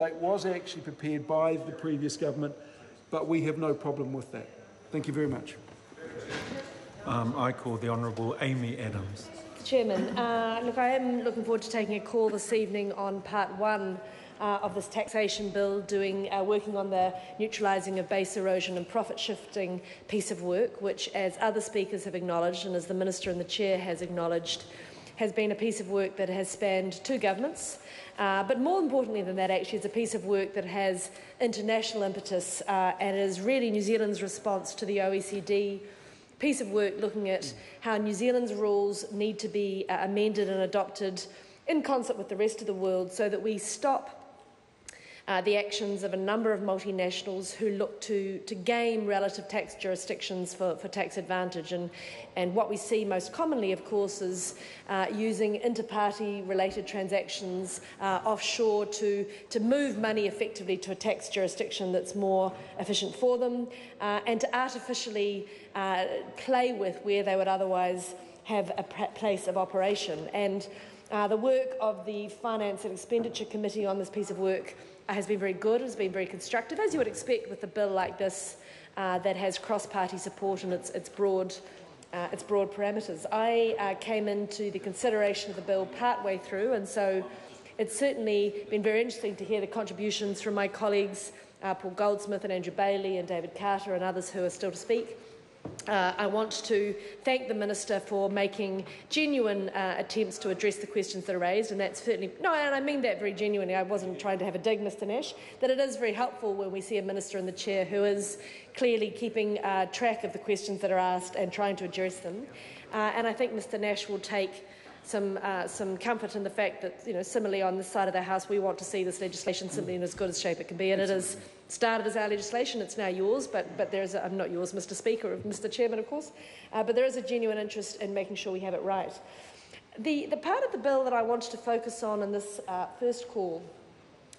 It was actually prepared by the previous government, but we have no problem with that. Thank you very much. Um, I call the Honourable Amy Adams. Chairman, uh, look, I am looking forward to taking a call this evening on part one uh, of this taxation bill, doing uh, working on the neutralising of base erosion and profit shifting piece of work, which, as other speakers have acknowledged and as the minister and the chair has acknowledged, has been a piece of work that has spanned two governments. Uh, but more importantly than that, actually, it's a piece of work that has international impetus uh, and is really New Zealand's response to the OECD piece of work looking at how New Zealand's rules need to be uh, amended and adopted in concert with the rest of the world so that we stop uh, the actions of a number of multinationals who look to, to game relative tax jurisdictions for, for tax advantage. And, and what we see most commonly, of course, is uh, using inter-party related transactions uh, offshore to, to move money effectively to a tax jurisdiction that's more efficient for them uh, and to artificially uh, play with where they would otherwise have a place of operation. And uh, the work of the Finance and Expenditure Committee on this piece of work has been very good, has been very constructive, as you would expect with a bill like this uh, that has cross-party support and its, its broad uh, its broad parameters. I uh, came into the consideration of the bill partway through, and so it's certainly been very interesting to hear the contributions from my colleagues uh, Paul Goldsmith and Andrew Bayly and David Carter and others who are still to speak. Uh, I want to thank the Minister for making genuine uh, attempts to address the questions that are raised, and that's certainly, no, and I mean that very genuinely. I wasn't trying to have a dig, Mr Nash, that it is very helpful when we see a Minister in the chair who is clearly keeping uh, track of the questions that are asked and trying to address them. Uh, and I think Mr Nash will take some, uh, some comfort in the fact that, you know, similarly on this side of the House, we want to see this legislation simply in as good a shape it can be. And it has started as our legislation. It's now yours, but, but there is a, I'm not yours, Mr Speaker, Mr Chairman, of course. Uh, but there is a genuine interest in making sure we have it right. The, the part of the bill that I wanted to focus on in this uh, first call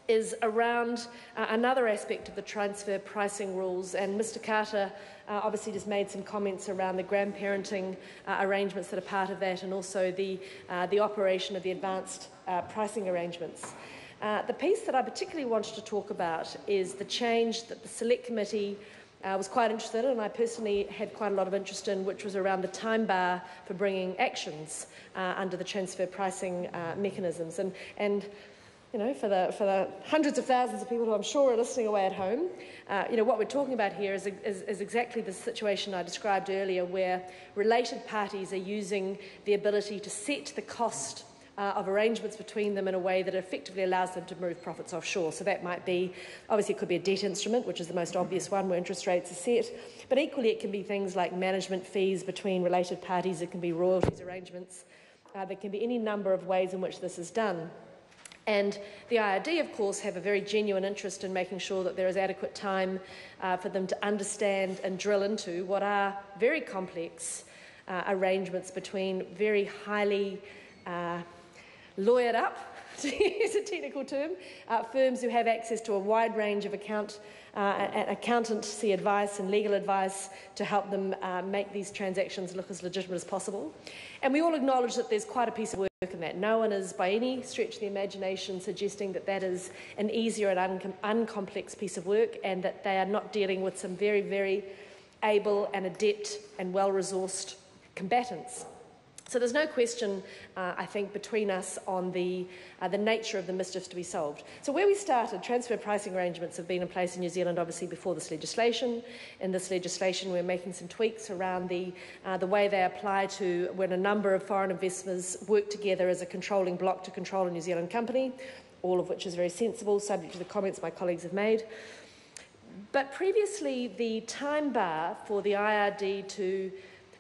is around uh, another aspect of the transfer pricing rules. And Mr Carter uh, obviously just made some comments around the grandparenting uh, arrangements that are part of that and also the, uh, the operation of the advanced uh, pricing arrangements. Uh, the piece that I particularly wanted to talk about is the change that the Select Committee was quite interested in, and I personally had quite a lot of interest in, which was around the time bar for bringing actions under the transfer pricing mechanisms. And, and you know, for the, for the hundreds of thousands of people who I'm sure are listening away at home, uh, you know, what we're talking about here is, is, is exactly the situation I described earlier, where related parties are using the ability to set the cost uh, of arrangements between them in a way that effectively allows them to move profits offshore. So that might be, obviously, it could be a debt instrument, which is the most obvious one where interest rates are set, but equally it can be things like management fees between related parties, it can be royalties arrangements, uh, there can be any number of ways in which this is done. And the IRD, of course, have a very genuine interest in making sure that there is adequate time uh, for them to understand and drill into what are very complex uh, arrangements between very highly uh, lawyered up, to use a technical term, uh, firms who have access to a wide range of account uh, accountancy advice and legal advice to help them uh, make these transactions look as legitimate as possible. And we all acknowledge that there's quite a piece of work in that. No one is, by any stretch of the imagination, suggesting that that is an easier and un uncomplex piece of work and that they are not dealing with some very, very able and adept and well-resourced combatants. So there's no question, uh, I think, between us on the, uh, the nature of the mischiefs to be solved. So where we started, transfer pricing arrangements have been in place in New Zealand, obviously, before this legislation. In this legislation, we're making some tweaks around the, uh, the way they apply to when a number of foreign investors work together as a controlling block to control a New Zealand company, all of which is very sensible, subject to the comments my colleagues have made. But previously, the time bar for the IRD to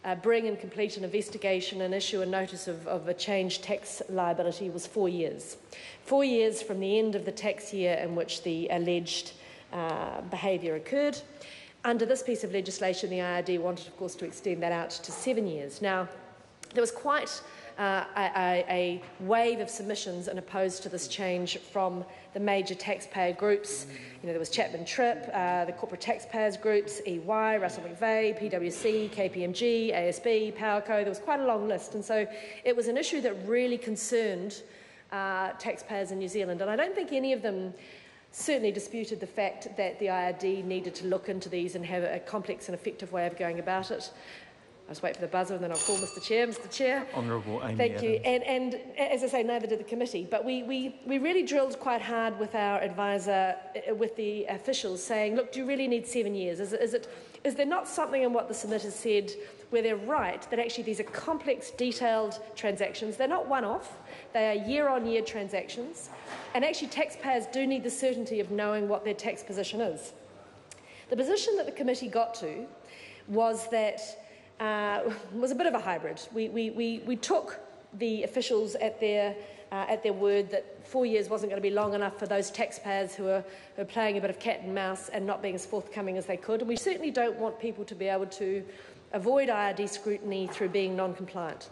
uh, bring and complete an investigation and issue a notice of, of a change tax liability was four years. Four years from the end of the tax year in which the alleged uh, behaviour occurred. Under this piece of legislation, the IRD wanted, of course, to extend that out to seven years. Now, there was quite uh, a, a, wave of submissions and opposed to this change from the major taxpayer groups. You know, there was Chapman Tripp, uh, the corporate taxpayers groups, EY, Russell McVeagh, PwC, KPMG, ASB, Powerco. There was quite a long list. And so it was an issue that really concerned uh, taxpayers in New Zealand. And I don't think any of them certainly disputed the fact that the IRD needed to look into these and have a complex and effective way of going about it. I just wait for the buzzer and then I'll call Mr Chair. Mr Chair. Honourable Amy Thank Adams. you. And, and as I say, neither did the committee. But we, we, we really drilled quite hard with our advisor, uh, with the officials, saying, look, do you really need seven years? Is, it, is, it, is there not something in what the submitters said where they're right that actually these are complex, detailed transactions? They're not one off, they are year on year transactions. And actually, taxpayers do need the certainty of knowing what their tax position is. The position that the committee got to was that uh, was a bit of a hybrid. We, we, we, we took the officials at their, uh, at their word that four years wasn't going to be long enough for those taxpayers who are, who are playing a bit of cat and mouse and not being as forthcoming as they could. And we certainly don't want people to be able to avoid IRD scrutiny through being non-compliant.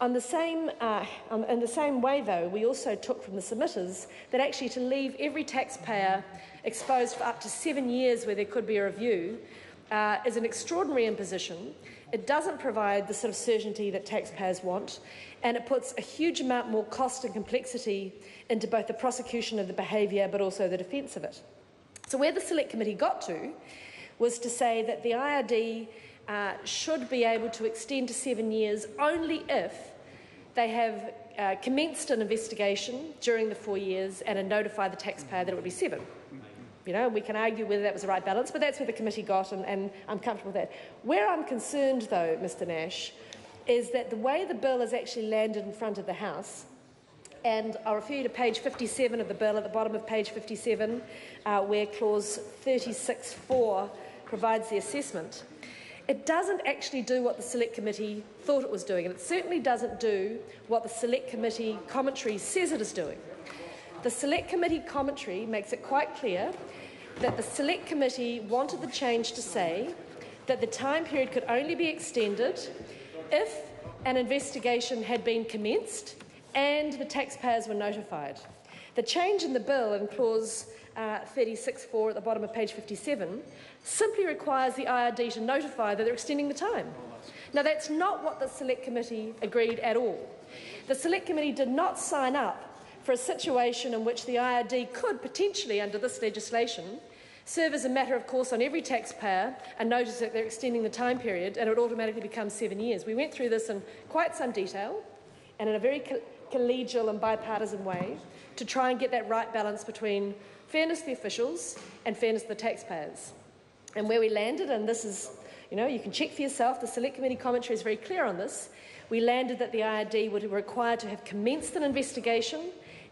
On the same, uh, in the same way, though, we also took from the submitters that actually to leave every taxpayer exposed for up to seven years where there could be a review uh, is an extraordinary imposition. It doesn't provide the sort of certainty that taxpayers want, and it puts a huge amount more cost and complexity into both the prosecution of the behaviour but also the defence of it. So, where the Select Committee got to was to say that the IRD uh, should be able to extend to seven years only if they have uh, commenced an investigation during the four years and notified the taxpayer that it would be seven. You know, we can argue whether that was the right balance, but that's where the committee got, and, and I'm comfortable with that. Where I'm concerned, though, Mr Nash, is that the way the bill has actually landed in front of the House, and I'll refer you to page 57 of the bill, at the bottom of page 57, uh, where clause 36.4 provides the assessment. It doesn't actually do what the Select Committee thought it was doing, and it certainly doesn't do what the Select Committee commentary says it is doing. The Select Committee commentary makes it quite clear that the Select Committee wanted the change to say that the time period could only be extended if an investigation had been commenced and the taxpayers were notified. The change in the bill in clause uh, 36.4 at the bottom of page 57 simply requires the IRD to notify that they're extending the time. Now, that's not what the Select Committee agreed at all. The Select Committee did not sign up for a situation in which the IRD could potentially, under this legislation, serve as a matter of course on every taxpayer and notice that they're extending the time period and it automatically becomes seven years. We went through this in quite some detail and in a very co collegial and bipartisan way to try and get that right balance between fairness to the officials and fairness to the taxpayers. And where we landed, and this is, you know, you can check for yourself, the Select Committee commentary is very clear on this, we landed that the IRD would be required to have commenced an investigation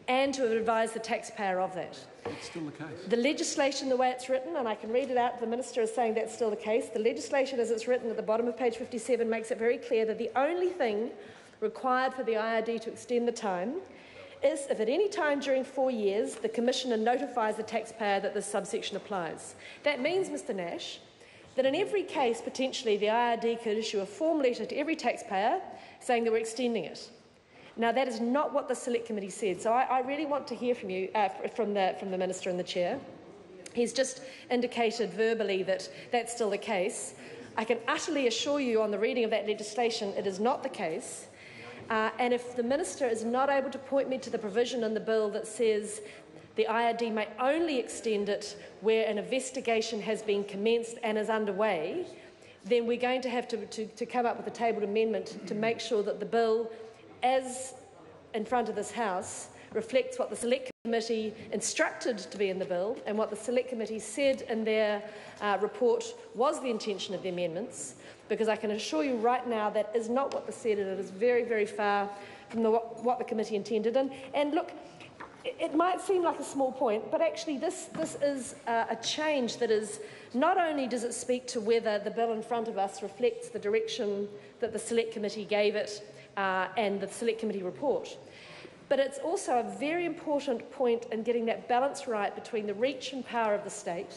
and to advise the taxpayer of that. It's still the case. The legislation, the way it's written, and I can read it out, the Minister is saying that's still the case. The legislation, as it's written at the bottom of page 57, makes it very clear that the only thing required for the IRD to extend the time is if at any time during four years the Commissioner notifies the taxpayer that this subsection applies. That means, Mr Nash, that in every case, potentially, the IRD could issue a form letter to every taxpayer saying they were extending it. Now, that is not what the Select Committee said, so I, I really want to hear from you, uh, from, the, from the Minister and the Chair. He's just indicated verbally that that's still the case. I can utterly assure you on the reading of that legislation it is not the case. Uh, and if the Minister is not able to point me to the provision in the bill that says the IRD may only extend it where an investigation has been commenced and is underway, then we're going to have to, to, to come up with a tabled amendment to make sure that the bill, as in front of this House, reflects what the Select Committee instructed to be in the bill and what the Select Committee said in their uh, report was the intention of the amendments because I can assure you right now that is not what was said, and it is very, very far from the, what the committee intended. And, and look, it, might seem like a small point, but actually this, this is uh, a change that is not only does it speak to whether the bill in front of us reflects the direction that the Select Committee gave it uh, and the Select Committee report, but it's also a very important point in getting that balance right between the reach and power of the state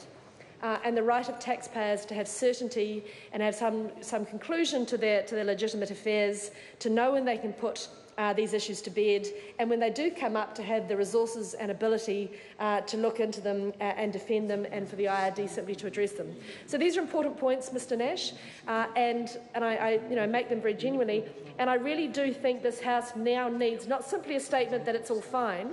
uh, and the right of taxpayers to have certainty and have some, some conclusion to their, to their legitimate affairs, to know when they can put uh, these issues to bed, and when they do come up, to have the resources and ability uh, to look into them uh, and defend them, and for the IRD simply to address them. So these are important points, Mr Nash, uh, and, and I, I you know, make them very genuinely. And I really do think this House now needs not simply a statement that it's all fine.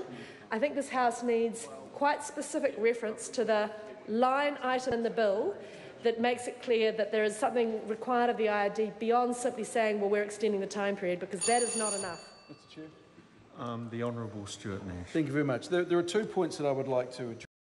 I think this House needs quite specific reference to the line item in the bill that makes it clear that there is something required of the IRD beyond simply saying, well, we're extending the time period, because that is not enough. Mr Chair. Um, the Honourable Stuart Nash. Thank you very much. There, there are two points that I would like to address.